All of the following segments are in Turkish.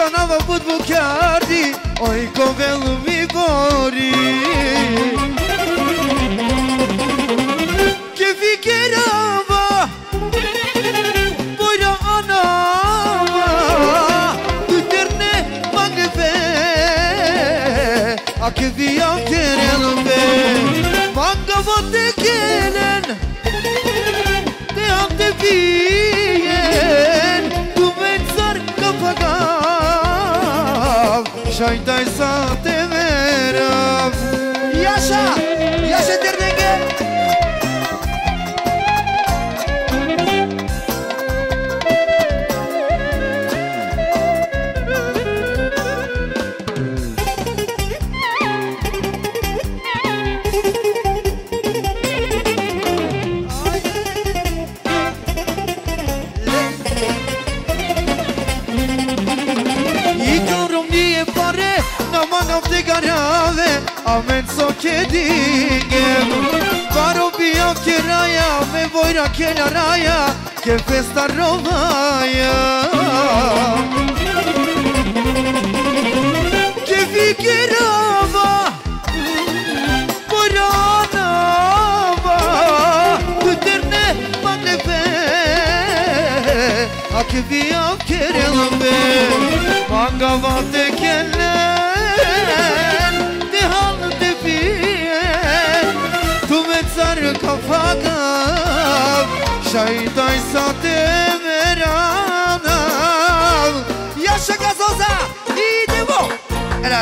جانم بود بو کردی آی گوه my son. Che dighem Varo bia che raia Me voira che la raia Che festa romaia Che vi che rava Poranava Tu terne mane ve A che via che relame Mangavate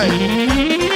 time.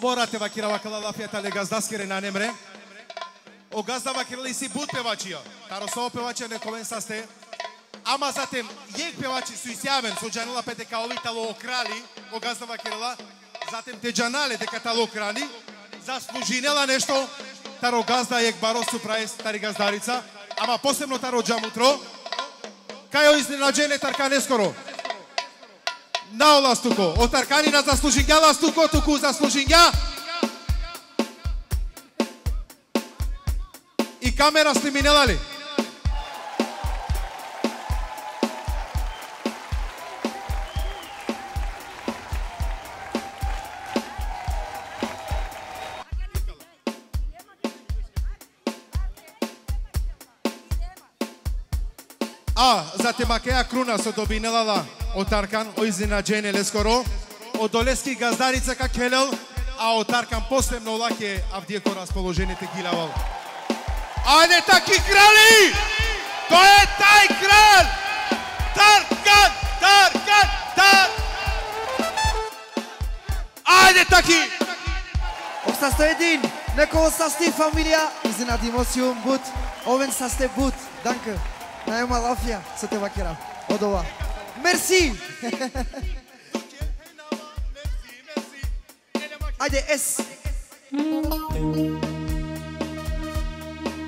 Борате вакира вакала лафијата ле газдаскире на немре. О газда вакирали си бут певачија. Таро со певачија не коменса сте. Ама затем јек певачи су изјавен со джанала пете каолитало окрали, о газда вакирала. Затем те джанале дека тало окрали. Заслужинела нешто. Таро газда јек баро су праес тари газдарица. Ама посебно таро джамутро. Кај изненаджене тарка нескоро на олас туку. Од Арканина за Служинја лас туку, туку за Служинја. И камера сниминела ли? Брате Макеа Круна со добинелала од Таркан о изnenađене Лескоро, од Олески Газдарица ка Келел, а од Таркан посебно лаке Авдијко расположените гилавал. Ајде таки крали! Тој е тај крал! Таркан, Таркан, Таркан! Ајде таки! Обста един, некој са сте фамилија, изненадимо си бут, овен са сте бут, данка. Najoma Lafia, co te vakira, Odoa. Merci! Ajde, S.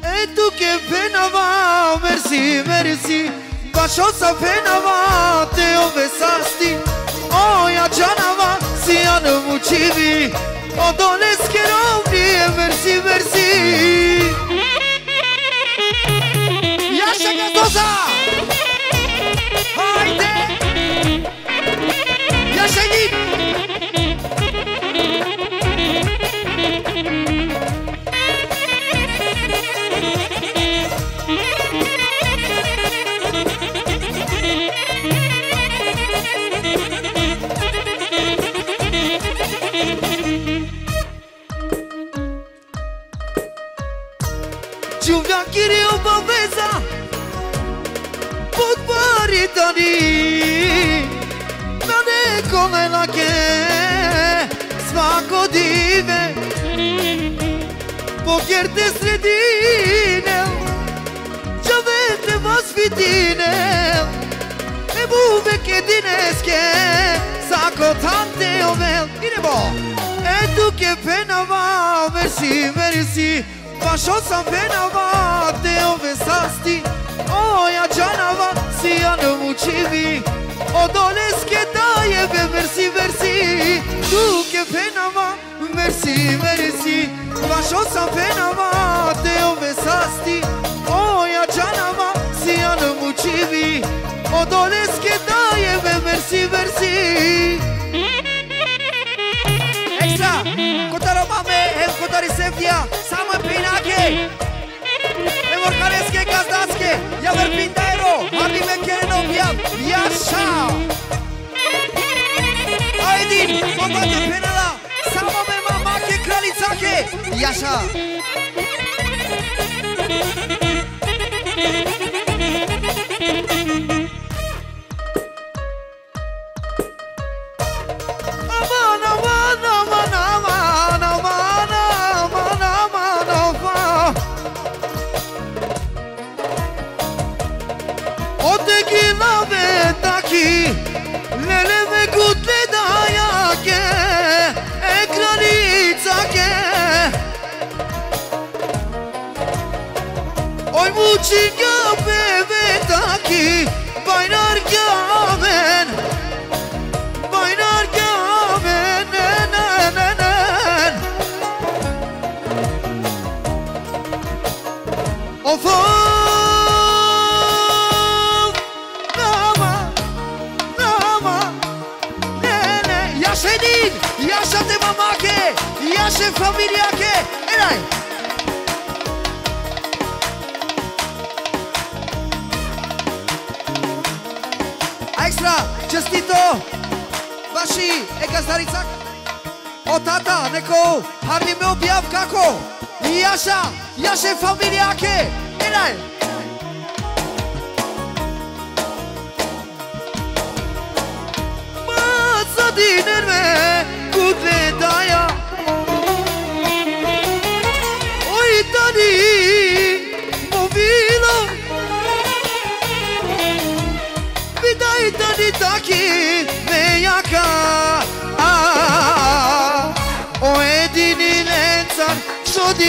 E tu que pena va, merci, merci, bacio sa penava, te ovesasti, o ja se si ja ne mučivi, odoles che romni, merci, merci. Deixa que gozar! Haydi! Yaşa git! dani Na nekome lake svakodnevne Pokerte sredine Čovete vas vidine Ne buvek jedineske Sako tante ovel Idemo! Etu ke penava Merci, merci Pašao sam penava Te ove sasti Oja qanava si janë mu qivi O doles ke dajeve versi versi Duke penava versi versi Vasho sa penava te ove sasti. Oja qanava si janë mu qivi O doles ke dajeve versi versi Ekstra! Kotaro mame, hem kotari sevdja, samo je pinake! ya del pintero, a mí me quieren obviar, ya está. Aydin, babadır penala, sabah ve mamaki kraliçake, yaşa. familia que era ahí. Extra, čestito, vaši egazdarica. O tata, neko, harli meu biav kako. Iașa, iașe familia que era ahí.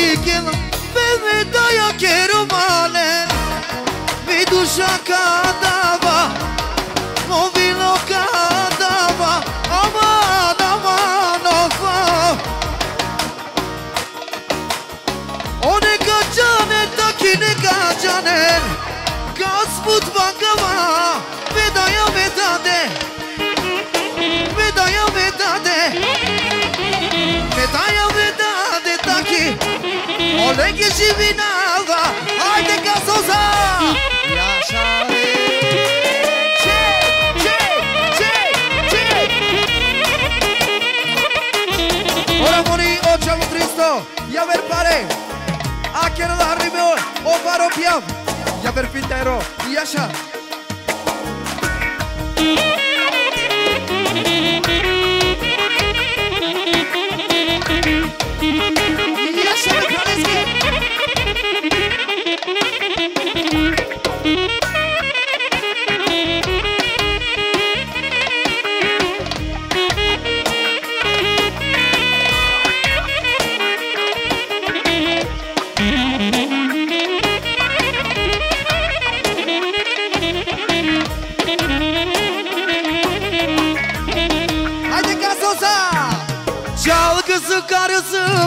Što dikela Bebe daya kero malen Mi duša kadava Movilo kadava. Aman aman aman O ne gađane taki ne gađanen Gospod vangava Vedaja me dade Olegi Jivinalda Haydi gazoza Yaşa Çek Ora mori očevo oh, Kristo Ja ver pare. A kjer da o paro pijam Ja ver pintero Yaşa Yaşa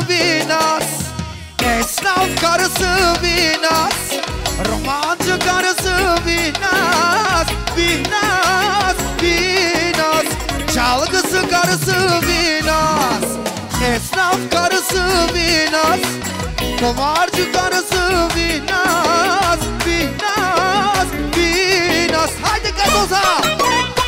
Vinas Esnaf karısı Vinas Romancı karısı Vinas Vinas, Vinas Çalgısı karısı Vinas Esnaf karısı Vinas Kumarcı karısı Vinas Vinas, Vinas Haydi gazoza!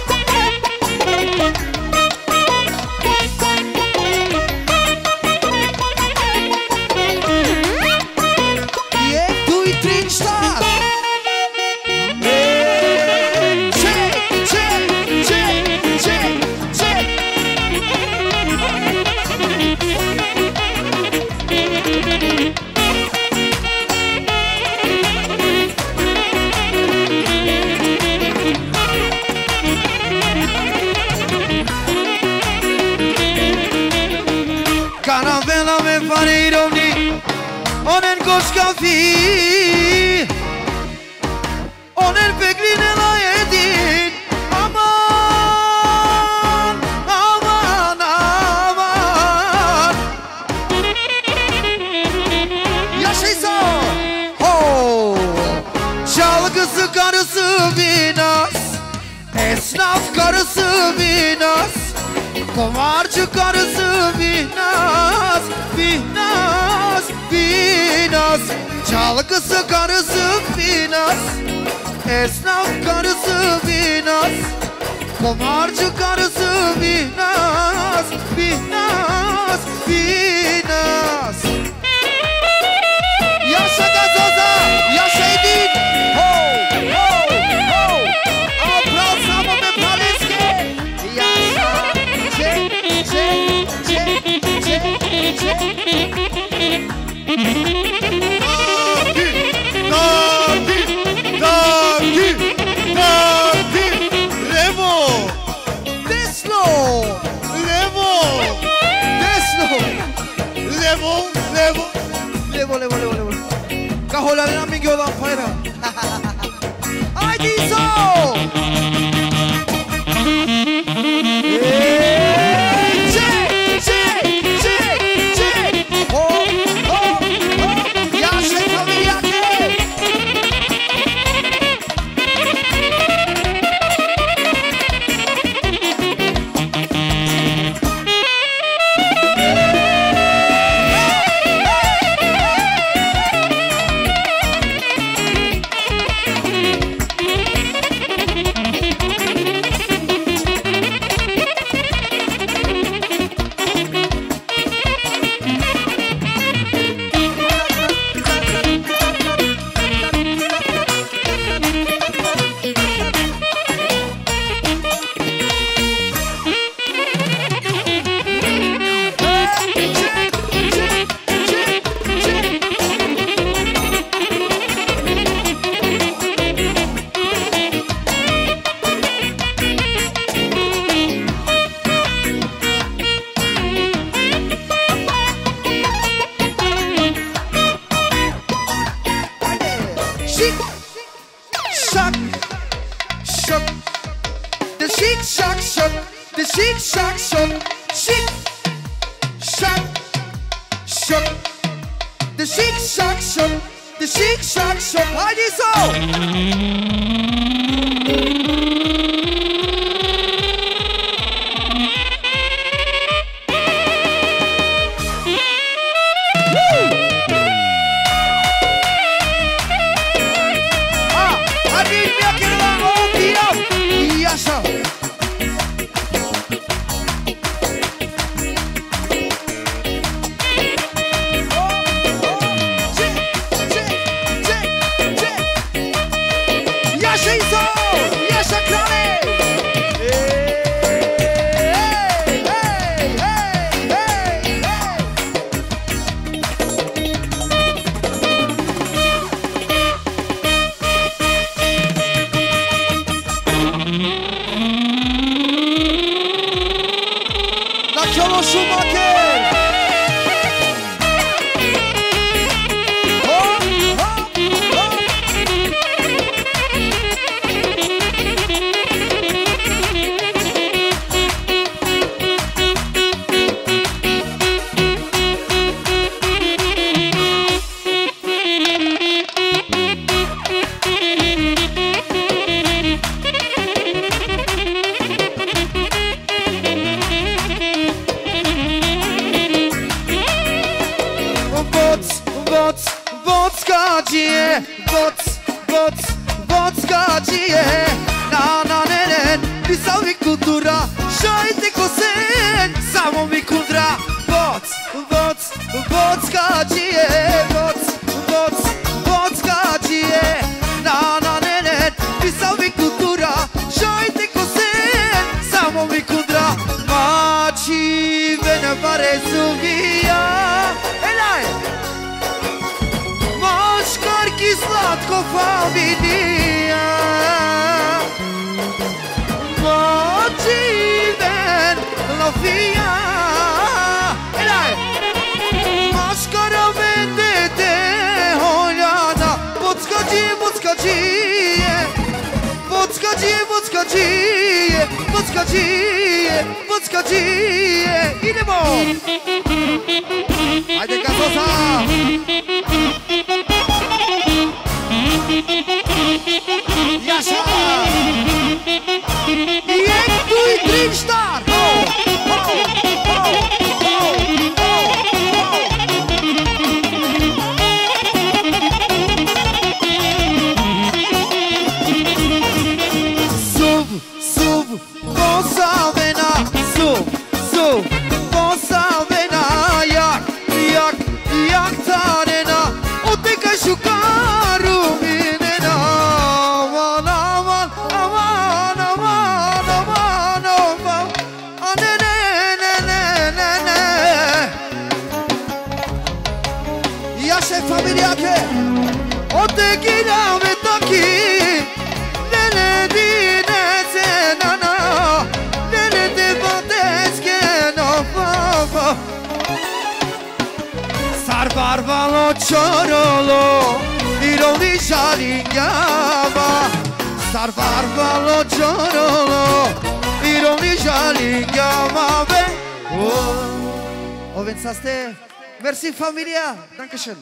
zazte. Merci, familia. Dankeschön.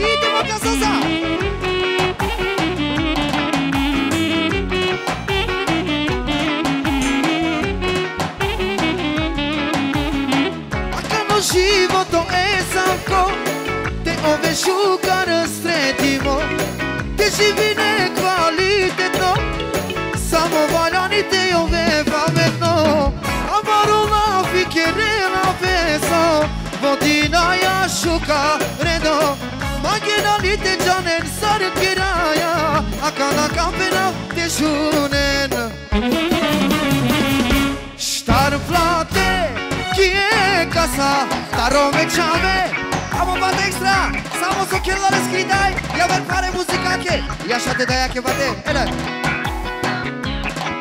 Ito moka zaza! Akano životo e zanko Te ove šukare sretimo Te živi nekvalitetno Samo valjani te ove vame Amarula fi querendo peso Vodinaia shuka redo. Magina lite janen sarı kiraya Akana kampena deşunen Ştar plate kie casa Tarome çave Amo bat extra Samo so kirlare skridaj Ja ver pare muzikake Yaşadı dayak evade Ele.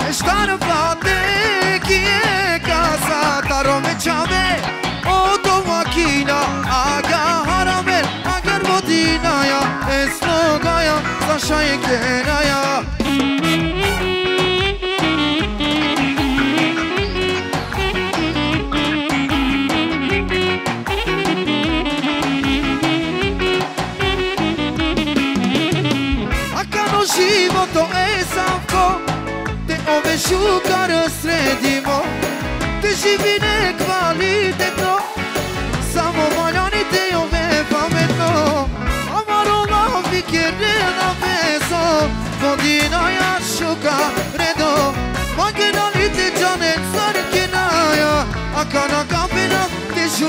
Ele Star plate Kie casa Taro me chame Oto makina Aga haramen Agar vodinaya Esnogaya Saşa kenaya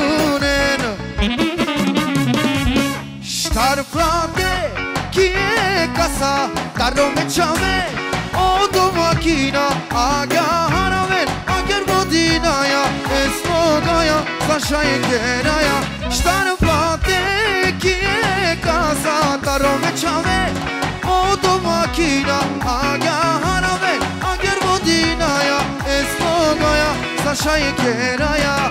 te šunen Star plate Kie casa Taro me chame. Odo makina Aga haramen. Ager vodinaya Esnogaya Sasha yengenaya Star plate Kie casa Taro me chame. Odo makina Aga haramen. Ager vodinaya Esnogaya Sasha yengenaya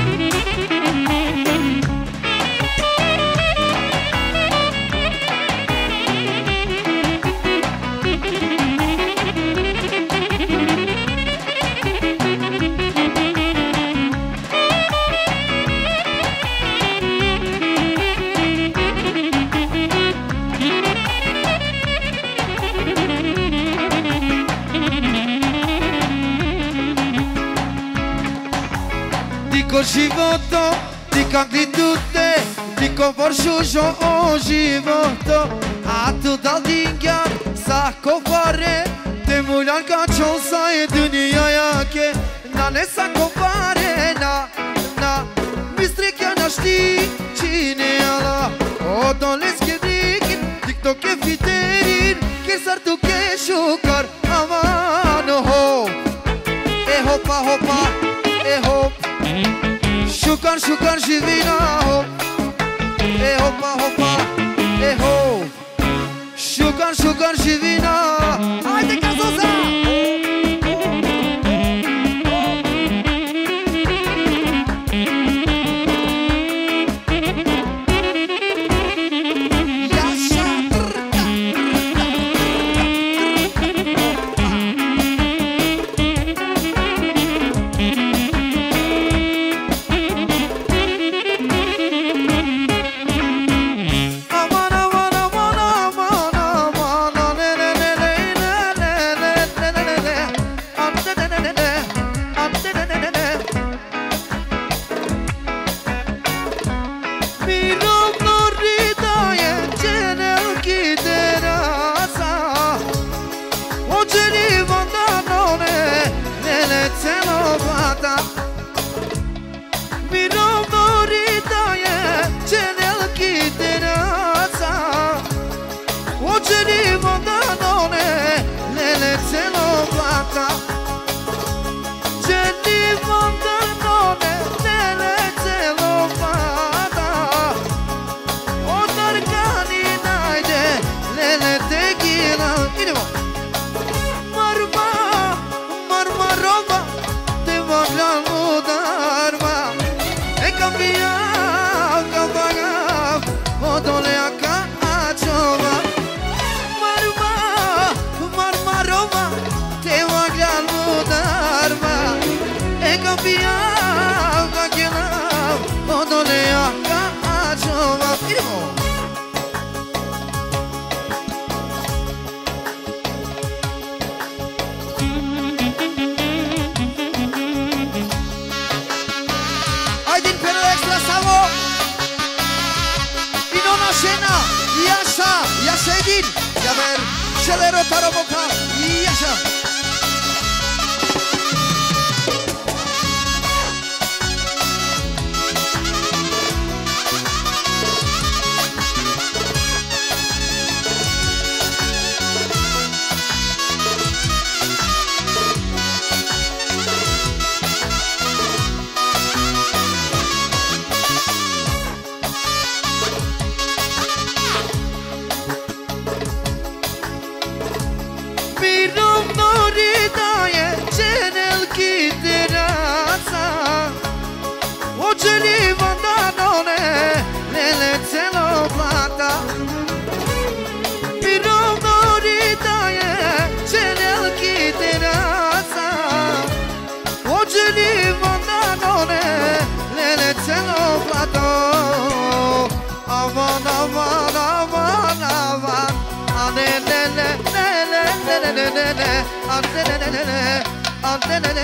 Живото ти životom Ti kak di tutte Ti konfor shusho o životom A tu dal dingjar Sa kofare Te mulan ka qon sa e dënija ke Na ne sa kofare Na, na Mistri kja na shti Qine ala. O don dikin Dikto ke fiterin Kesar tu ke shukar Aman Şukan şukan živina ho. E hopa hopa e ho. Şukan şukan živina ho preparo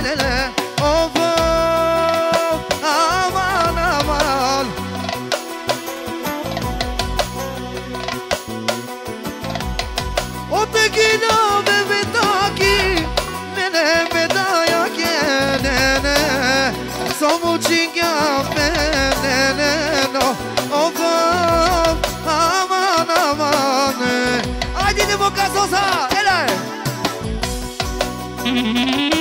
le Of of aman aman. O peki no bebe taki Nene bedaya ke nene. Somu çinga me nene no Of of aman aman. Haydi de boca Mm-hmm.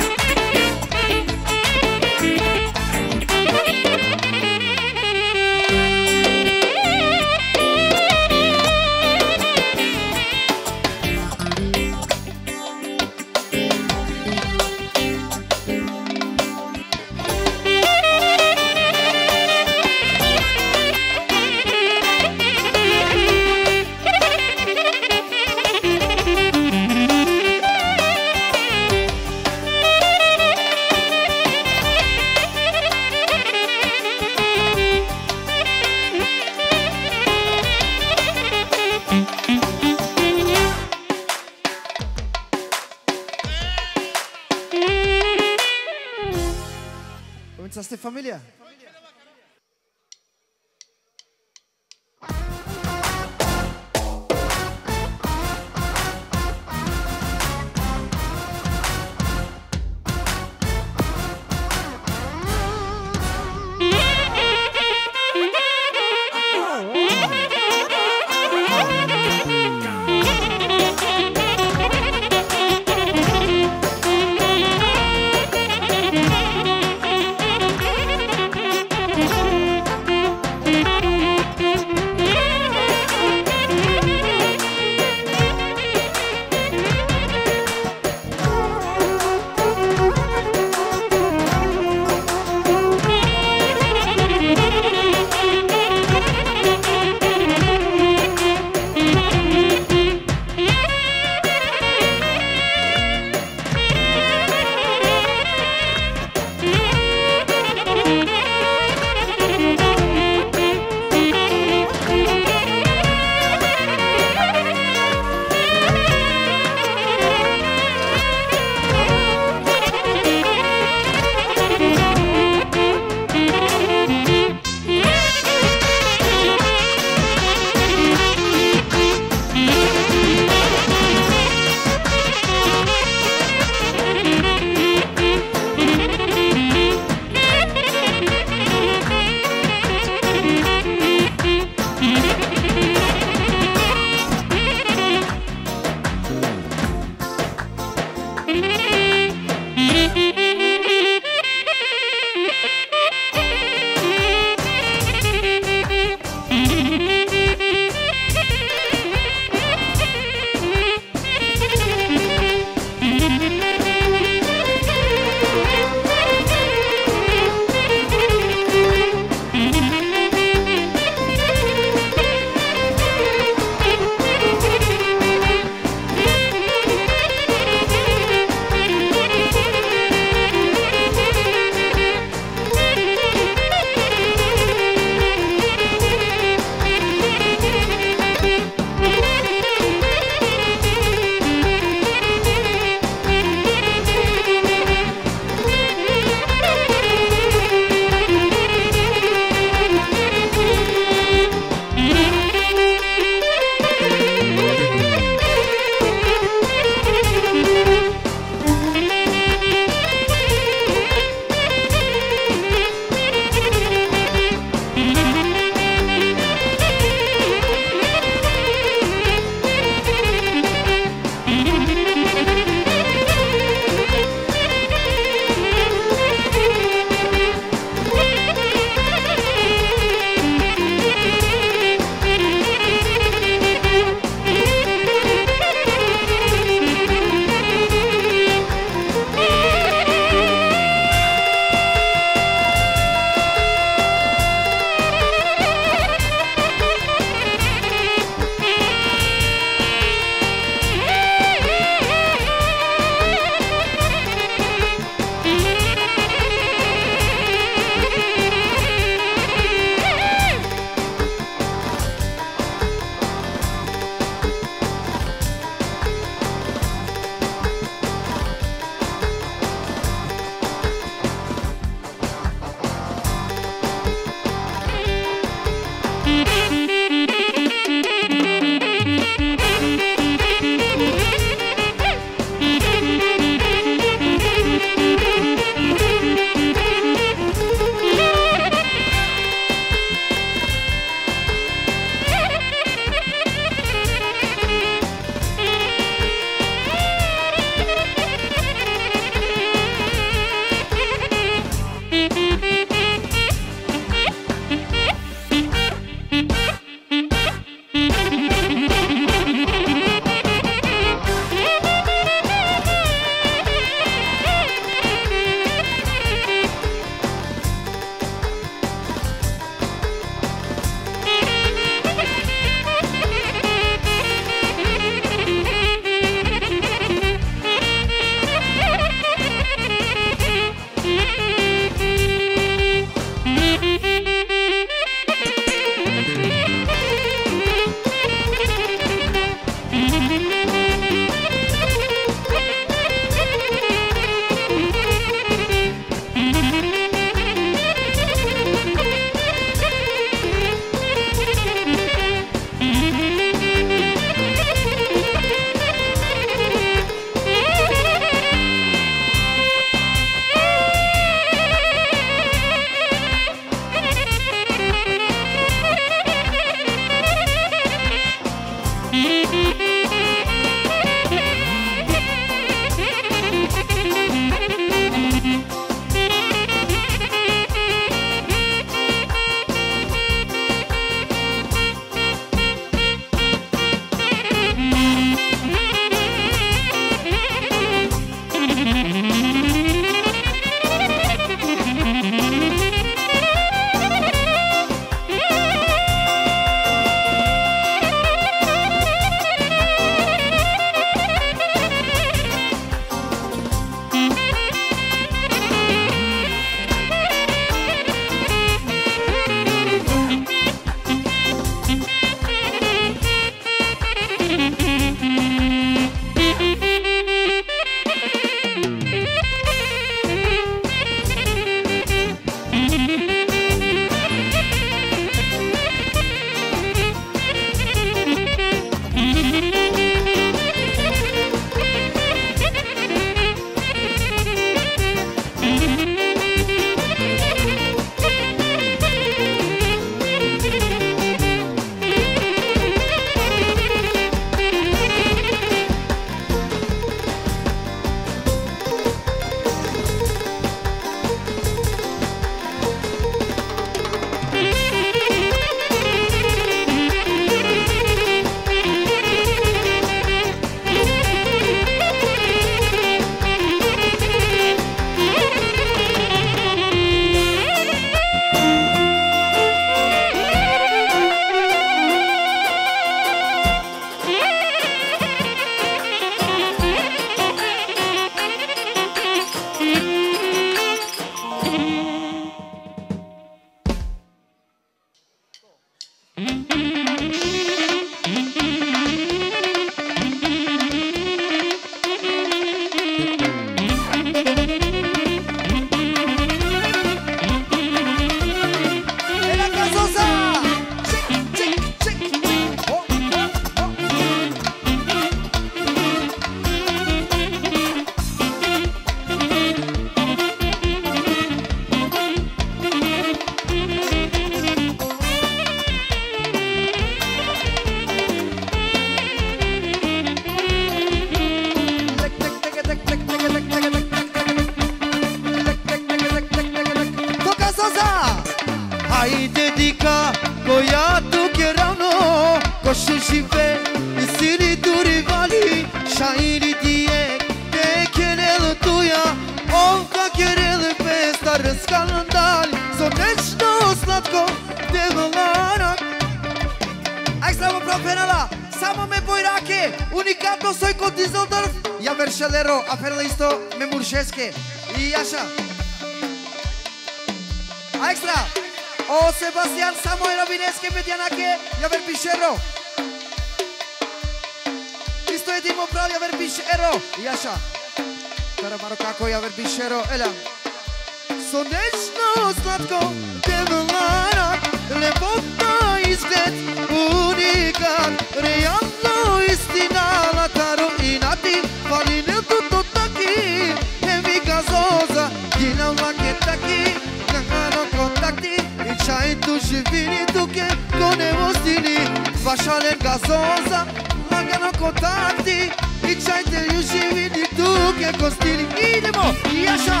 paşanın gazoza Magano kotanti I çajte juši vidi duke kostili Idemo, jaša!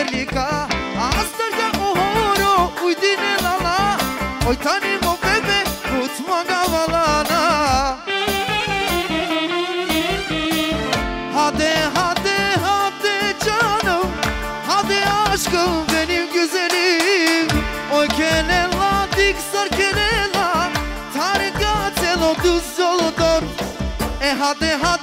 velika Astăzi de ohoro, uidine la la Oitani-mă, bebe, puți mă gavalana Hadi, hadi, hadi canım. Hadi aşkım benim güzelim. Oy kenela, dik sar kenela. Tarikat el o düz yoldur. E hadi, hadi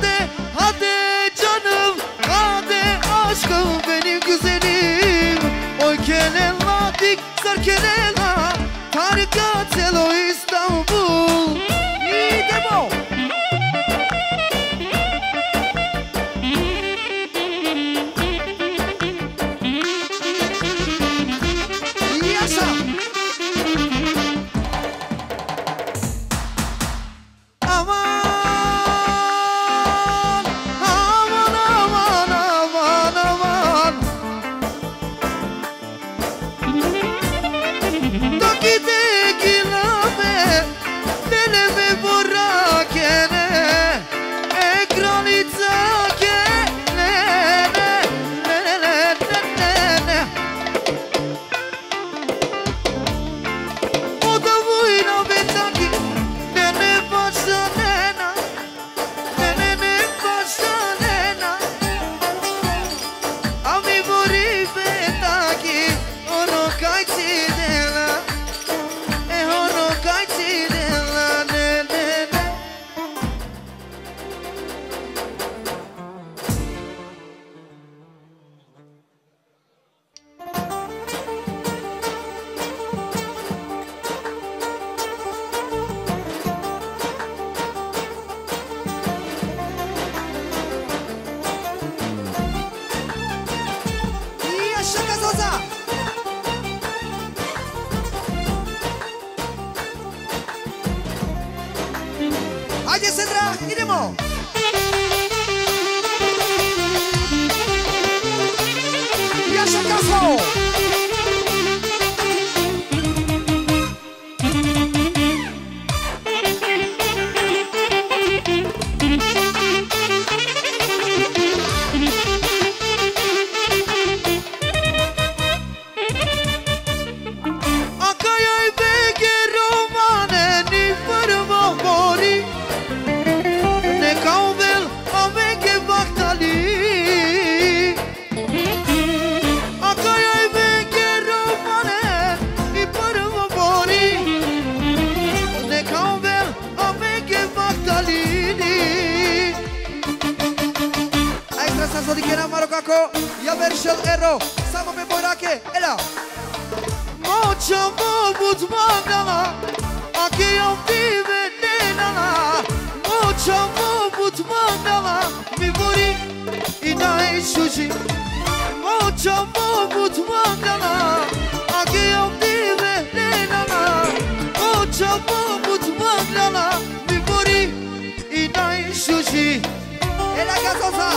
Roza!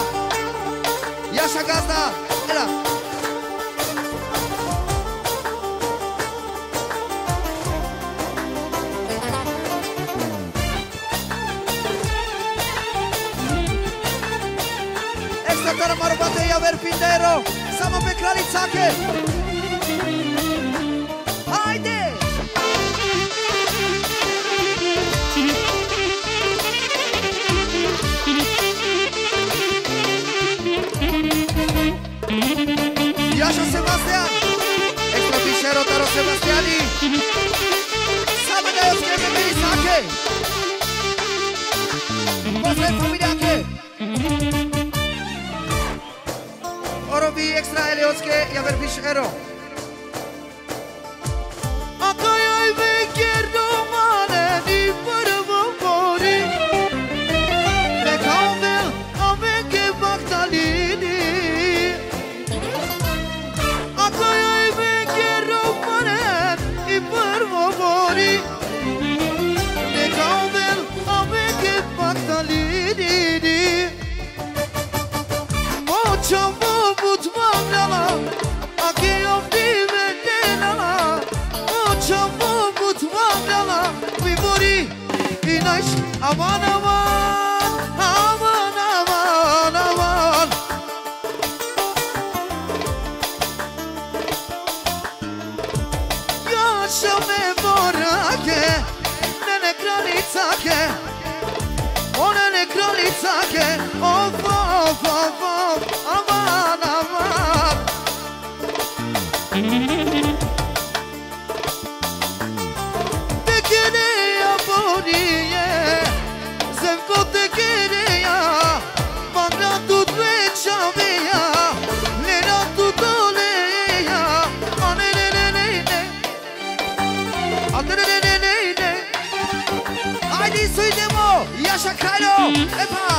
Jasia Gazda! Ela! Ekstra Tara Marubateja, Verpindero! Samo pe kraljic sake! extra Helios και για βερβίς ερώ. 下开喽，哎跑。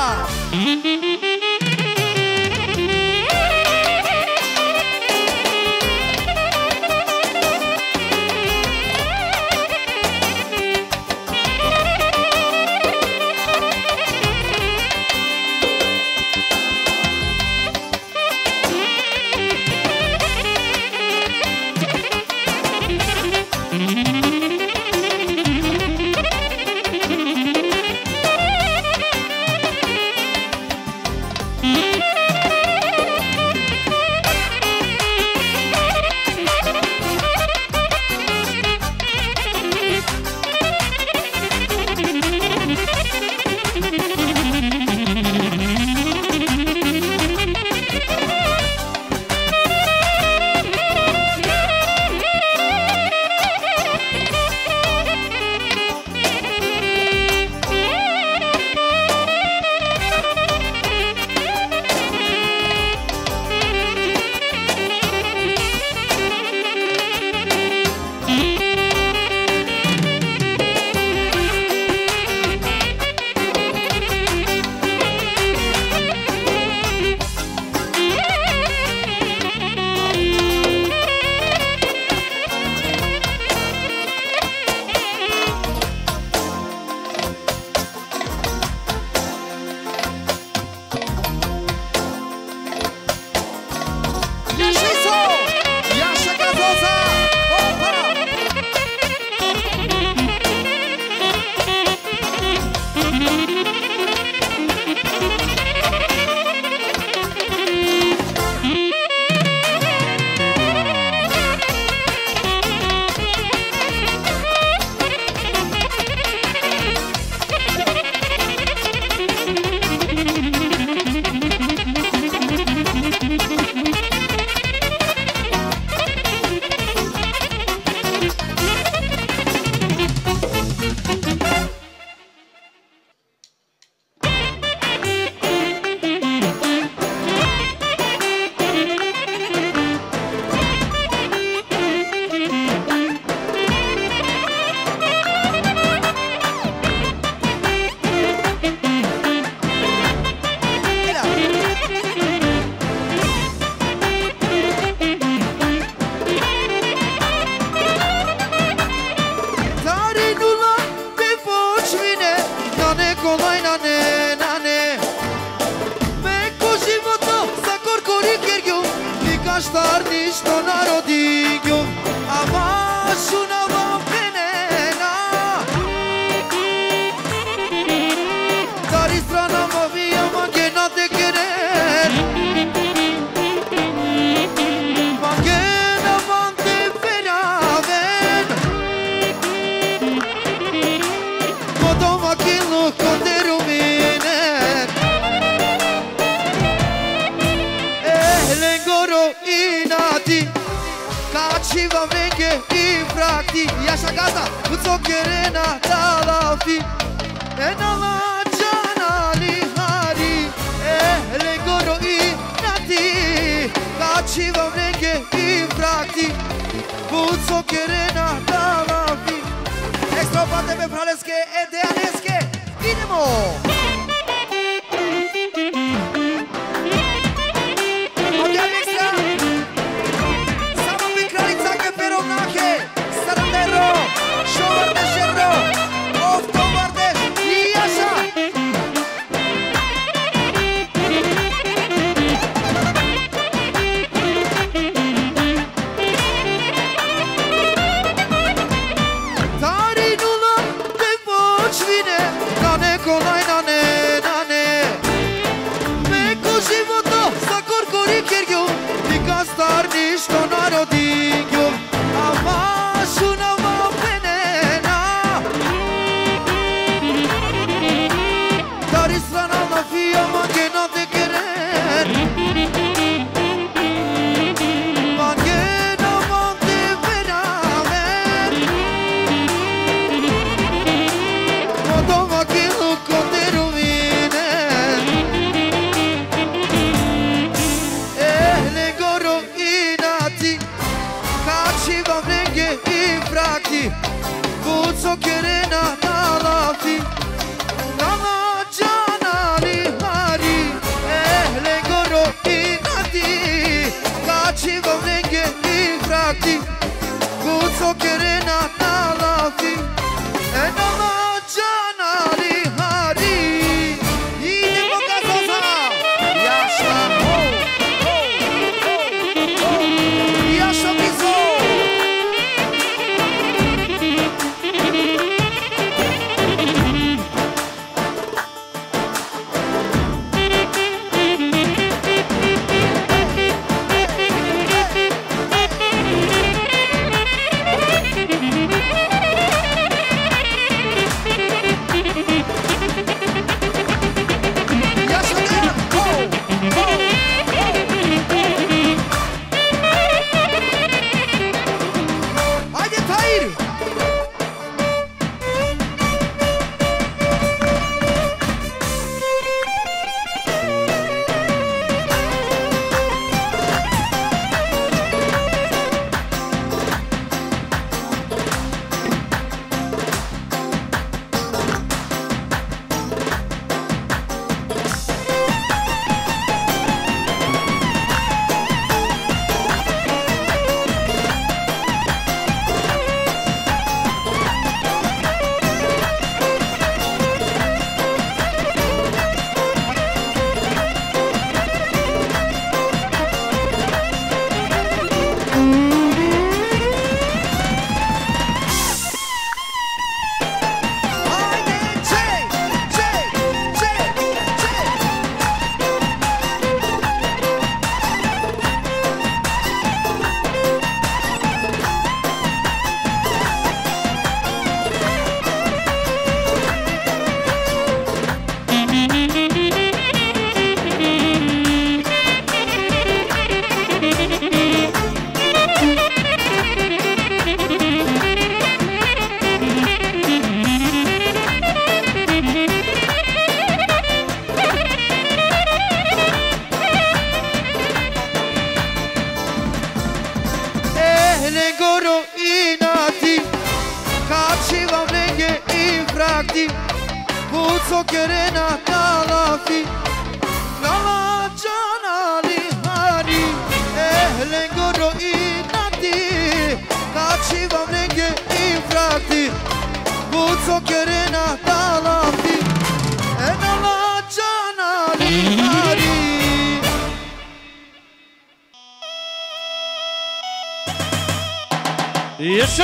Isso!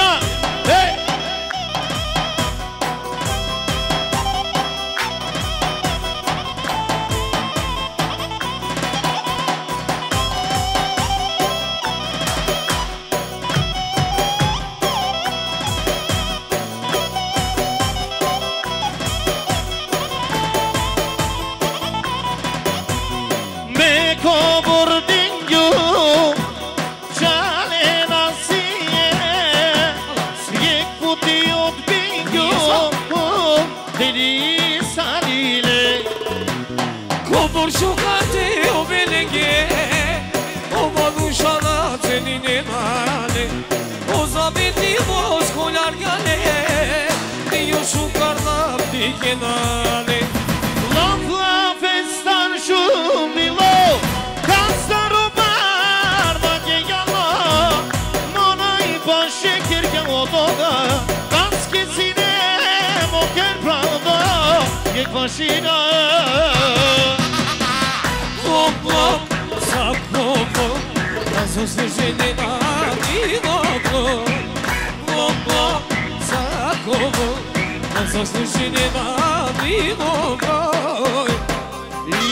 Zaslužili mladi moj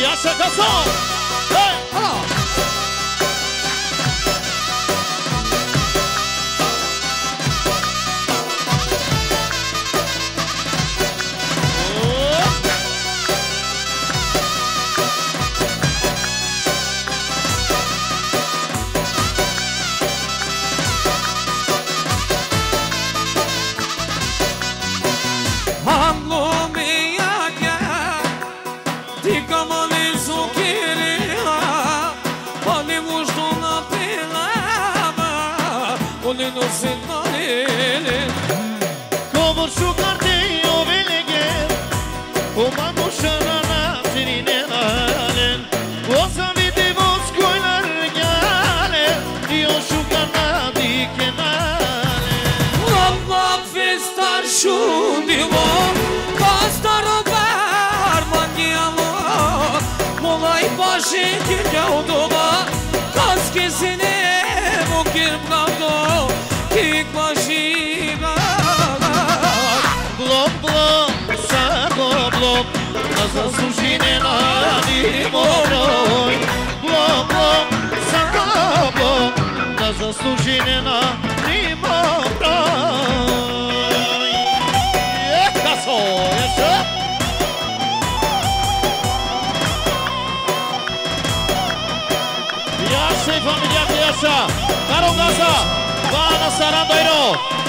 Ja se da sam Oni no sinalili Como şukarte o belege O mamushana na trine nalen O zavide vos koylar gale Dio şukana dikenale Lamba festar shundilo Kastaro bar mangialo Molaj pashi kirja udoba Kaskesine mukir mgando Kik casa sushine nani moroi. Lobo sacabo. Casa sushine nani moroi. Eka so, eka Yasei familia criança, Carongaza, Vana Sarandoiro